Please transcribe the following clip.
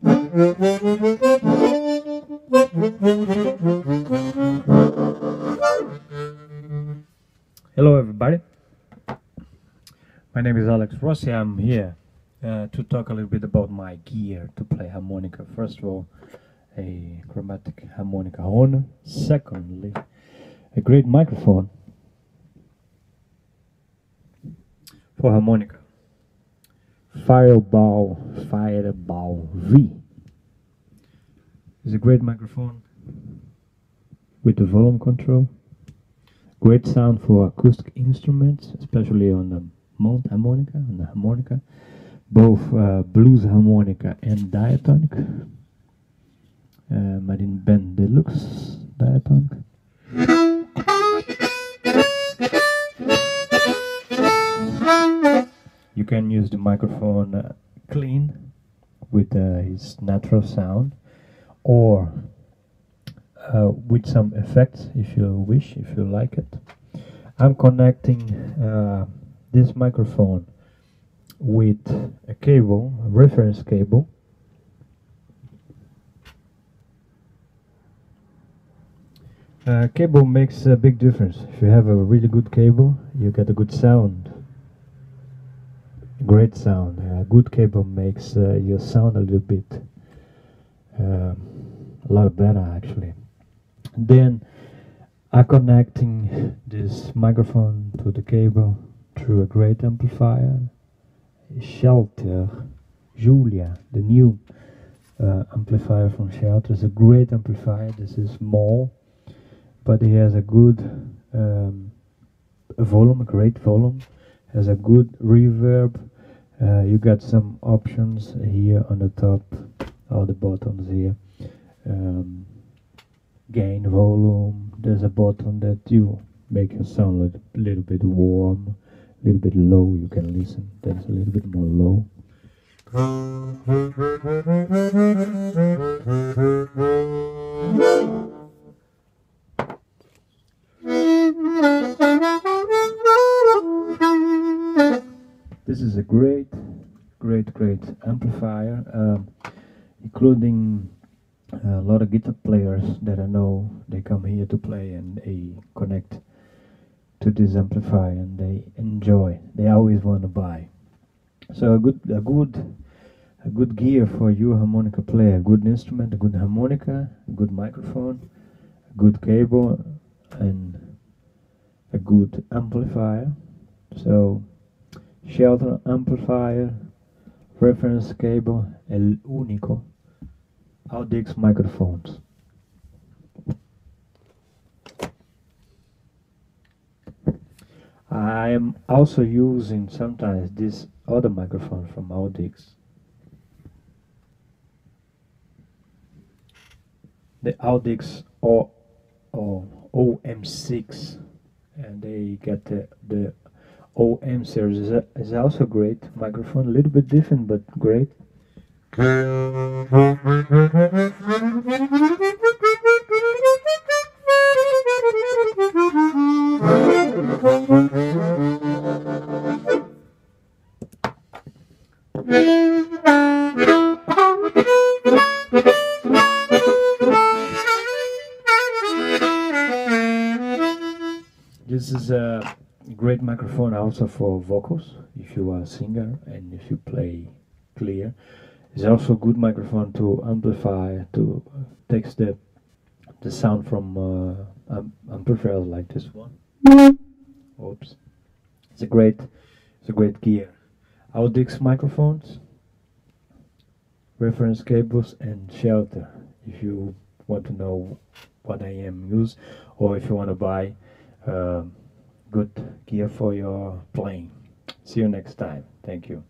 Hello, everybody. My name is Alex Rossi. I'm here uh, to talk a little bit about my gear to play harmonica. First of all, a chromatic harmonica Hohner. Secondly, a great microphone for harmonica. Fireball, Fireball V. It's a great microphone with the volume control. Great sound for acoustic instruments, especially on the mount harmonica, on the harmonica, both uh, blues harmonica and diatonic. Uh, Marine Band Deluxe diatonic. You can use the microphone uh, clean with uh, his natural sound or uh, with some effects if you wish, if you like it. I'm connecting uh, this microphone with a cable, a reference cable. Uh, cable makes a big difference. If you have a really good cable, you get a good sound. Great sound. A good cable makes uh, your sound a little bit um, a lot better actually. Then I'm connecting this microphone to the cable through a great amplifier, Schertler Julia, the new uh, amplifier from Schertler. is a great amplifier. This is small, but it has a good um, volume, a great volume. Has a good reverb. Uh, you got some options here on the top, or the buttons here. Um, gain volume. There's a button that you make your sound a little bit warm, a little bit low. You can listen. That's a little bit more low. This is a great, great, great amplifier, um, including a lot of guitar players that I know they come here to play and they connect to this amplifier and they enjoy. They always want to buy. So a good, a good, a good gear for you harmonica player. A good instrument, a good harmonica, a good microphone, a good cable, and a good amplifier. So Schertler amplifier, reference cable, el único. Audix microphones. I am also using sometimes this other microphone from Audix. The Audix or, or OM6 and they get the, the OM series is, is also great microphone, a little bit different but great. This is a great microphone also for vocals if you are a singer and if you play clear. It's also a good microphone to amplify, to takes the the sound from uh, um, amplifiers like this one. Oops, it's a great, it's a great gear. Audix microphones, reference cables, and Schertler. If you want to know what I am use, or if you want to buy uh, good gear for your playing. See you next time. Thank you.